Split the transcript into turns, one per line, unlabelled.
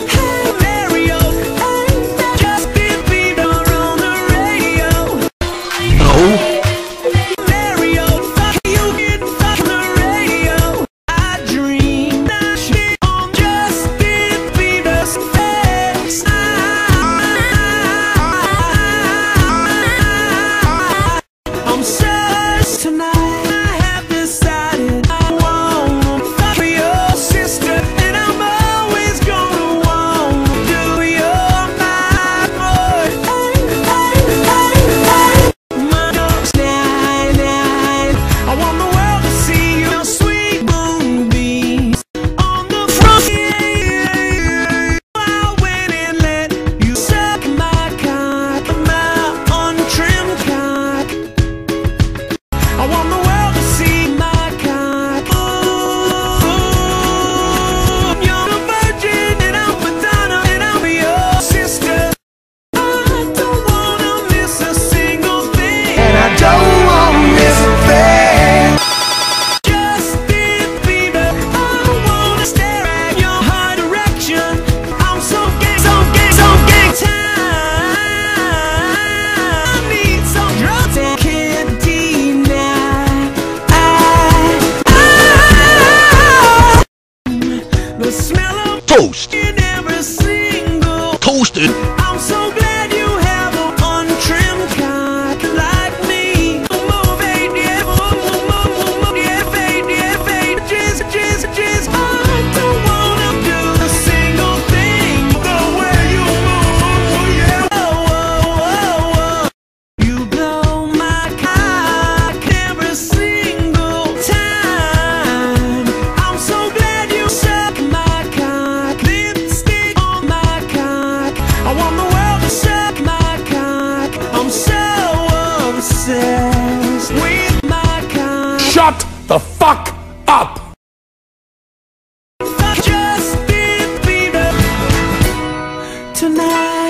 Hey! Toasted.
the fuck up!
Tonight